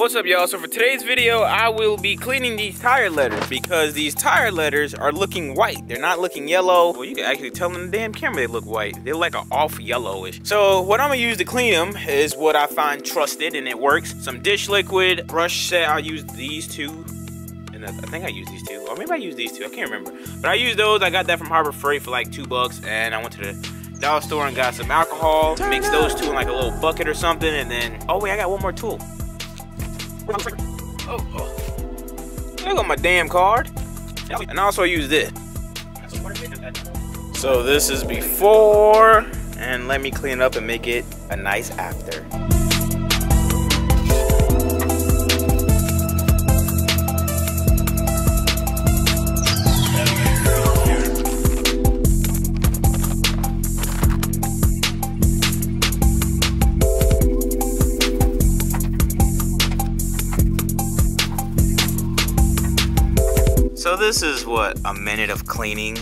What's up y'all? So for today's video, I will be cleaning these tire letters because these tire letters are looking white. They're not looking yellow. Well, you can actually tell in the damn camera they look white. They're like an off yellowish. So what I'm gonna use to clean them is what I find trusted and it works. Some dish liquid, brush set, I'll use these two. And I think I use these two. Or maybe I use these two, I can't remember. But I use those, I got that from Harbor Freight for like two bucks and I went to the dollar store and got some alcohol, mix those two in like a little bucket or something, and then, oh wait, I got one more tool. Oh, oh. There go my damn card. And also use this. So this is before, and let me clean up and make it a nice after. This is what a minute of cleaning.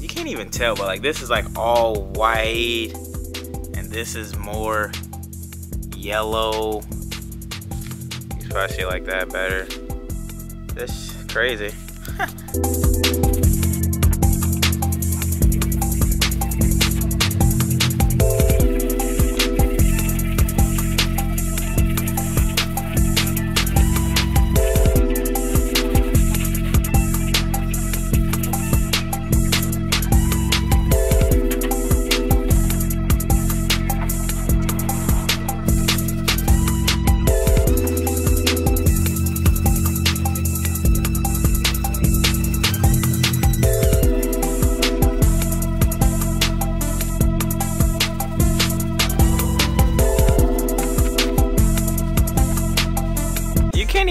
You can't even tell, but like this is like all white, and this is more yellow. You probably like that better. This crazy.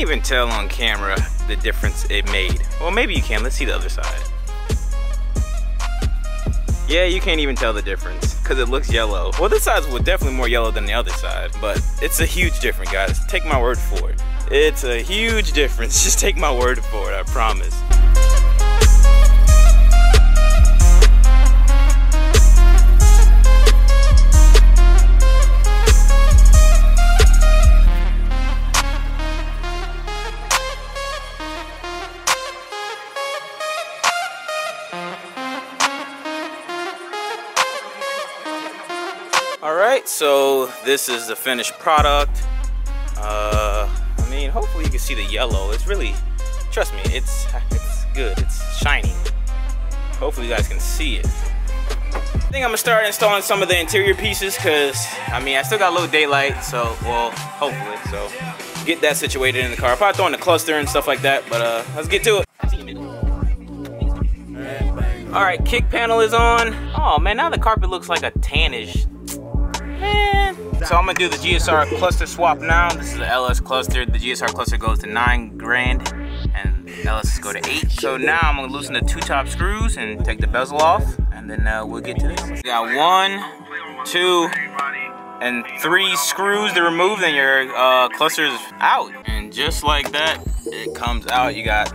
even tell on camera the difference it made. Well, maybe you can. Let's see the other side. Yeah, you can't even tell the difference because it looks yellow. Well, this side's definitely more yellow than the other side, but it's a huge difference, guys. Take my word for it. It's a huge difference. Just take my word for it, I promise. Right, so this is the finished product. Uh, I mean, hopefully you can see the yellow. It's really, trust me, it's it's good. It's shiny. Hopefully you guys can see it. I think I'm gonna start installing some of the interior pieces because, I mean, I still got a little daylight, so, well, hopefully, so get that situated in the car. Probably throw in the cluster and stuff like that, but uh, let's get to it. All right, kick panel is on. Oh man, now the carpet looks like a tannish So I'm gonna do the GSR cluster swap now. This is the LS cluster. The GSR cluster goes to nine grand and LS go to eight. So now I'm gonna loosen the two top screws and take the bezel off and then uh, we'll get to this. We got one, two, and three screws to remove, then your uh, cluster is out. And just like that, it comes out. You got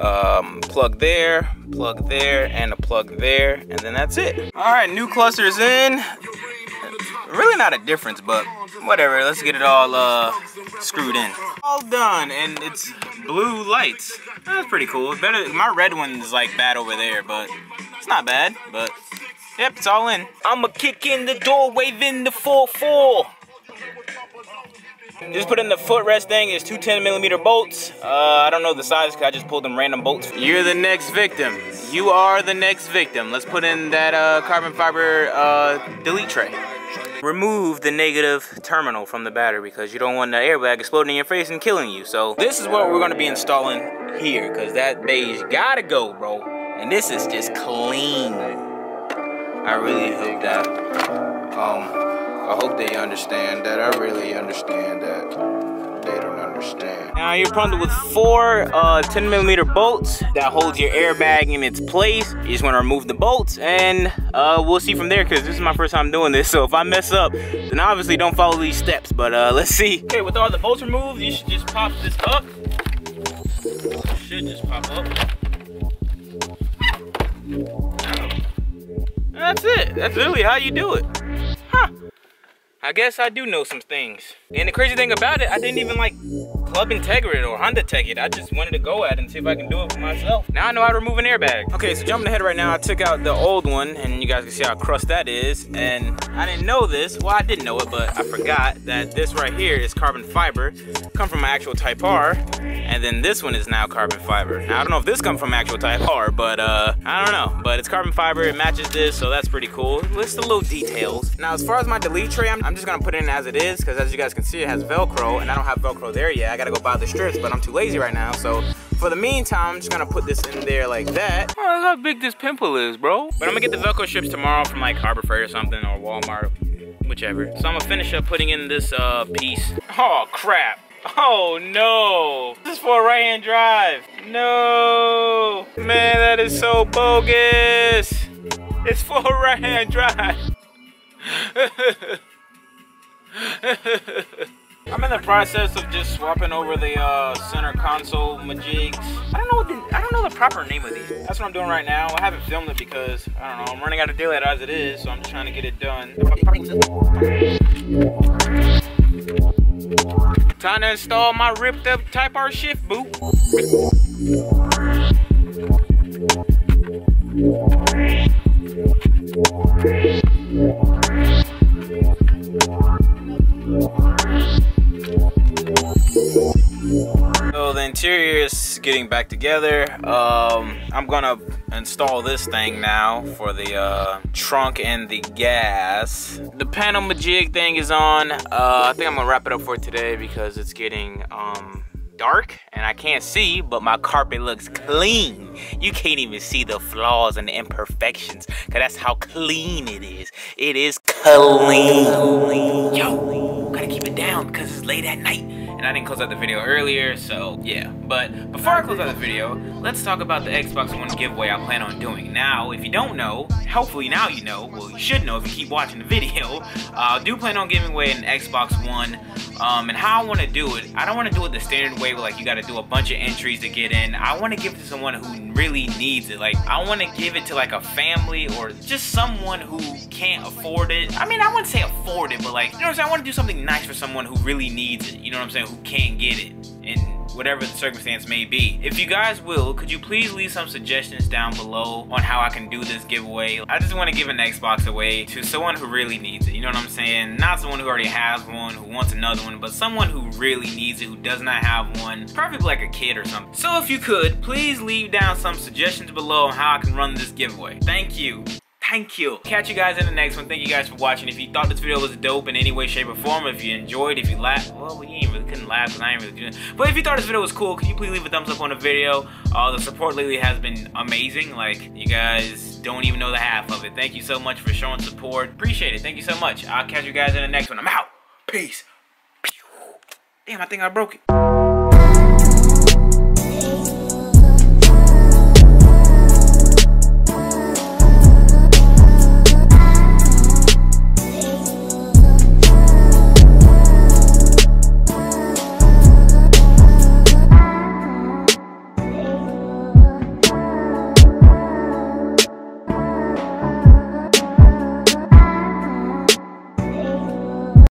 um, plug there, plug there, and a plug there, and then that's it. All right, new cluster is in really not a difference, but whatever. Let's get it all uh, screwed in. All done, and it's blue lights. That's pretty cool. Better. My red one's like bad over there, but it's not bad. But yep, it's all in. I'ma kick in the door, waving the 4-4. Just put in the footrest thing. It's two 10 millimeter bolts. Uh, I don't know the size because I just pulled them random bolts. You're the next victim. You are the next victim. Let's put in that uh, carbon fiber uh, delete tray. Remove the negative terminal from the battery because you don't want the airbag exploding in your face and killing you. So this is what we're gonna be installing here because that beige gotta go, bro. And this is just clean. I really hope that, um, I hope they understand that. I really understand that they don't understand. Now you're bundled with four uh, 10 millimeter bolts that holds your airbag in its place. You just want to remove the bolts and uh, we'll see from there because this is my first time doing this. So if I mess up, then obviously don't follow these steps. But uh, let's see. Okay, with all the bolts removed, you should just pop this up. It should just pop up. That's it. That's literally how you do it. I guess I do know some things. And the crazy thing about it, I didn't even like Club Integra or Honda Tech it. I just wanted to go at it and see if I can do it for myself. Now I know how to remove an airbag. Okay, so jumping ahead right now, I took out the old one and you guys can see how crust that is. And I didn't know this, well I didn't know it, but I forgot that this right here is carbon fiber. Come from my actual Type R. And then this one is now carbon fiber. Now I don't know if this come from actual Type R, but uh, I don't know. But it's carbon fiber, it matches this, so that's pretty cool. List the little details. Now as far as my delete tray, I'm, I'm just gonna put it in as it is, because as you guys can see, it has Velcro, and I don't have Velcro there yet. I gotta go buy the strips, but I'm too lazy right now. So for the meantime, I'm just gonna put this in there like that. Oh, look how big this pimple is, bro. But I'm gonna get the Velcro strips tomorrow from like Harbor Freight or something, or Walmart, whichever. So I'm gonna finish up putting in this uh, piece. Oh, crap. Oh no! This is for a right-hand drive. No! Man, that is so bogus! It's for a right-hand drive. I'm in the process of just swapping over the uh, center console majigs. I don't know what the, I don't know the proper name of these. That's what I'm doing right now. I haven't filmed it because I don't know. I'm running out of daylight as it is, so I'm just trying to get it done. Time to install my ripped up Type R shift boot. Interior is getting back together. Um, I'm gonna install this thing now for the uh, trunk and the gas. The panel majig thing is on. Uh, I think I'm gonna wrap it up for today because it's getting um, dark and I can't see, but my carpet looks clean. You can't even see the flaws and the imperfections because that's how clean it is. It is clean. Yo, gotta keep it down because it's late at night and I didn't close out the video earlier, so yeah. But before I close out the video, let's talk about the Xbox One giveaway I plan on doing. Now, if you don't know, hopefully now you know, well you should know if you keep watching the video, uh, I do plan on giving away an Xbox One, um, and how I want to do it, I don't want to do it the standard way where like you got to do a bunch of entries to get in. I want to give it to someone who really needs it. Like, I want to give it to like a family or just someone who can't afford it. I mean, I wouldn't say afford it, but like, you know what I'm saying? I want to do something nice for someone who really needs it. You know what I'm saying? Who can't get it. And whatever the circumstance may be. If you guys will, could you please leave some suggestions down below on how I can do this giveaway? I just want to give an Xbox away to someone who really needs it, you know what I'm saying? Not someone who already has one, who wants another one, but someone who really needs it, who does not have one, probably like a kid or something. So if you could, please leave down some suggestions below on how I can run this giveaway. Thank you thank you. Catch you guys in the next one. Thank you guys for watching. If you thought this video was dope in any way, shape, or form, if you enjoyed, if you laughed, well, we ain't really couldn't laugh because I ain't really doing it. But if you thought this video was cool, could you please leave a thumbs up on the video? Uh, the support lately has been amazing. Like, you guys don't even know the half of it. Thank you so much for showing support. Appreciate it. Thank you so much. I'll catch you guys in the next one. I'm out. Peace. Damn, I think I broke it.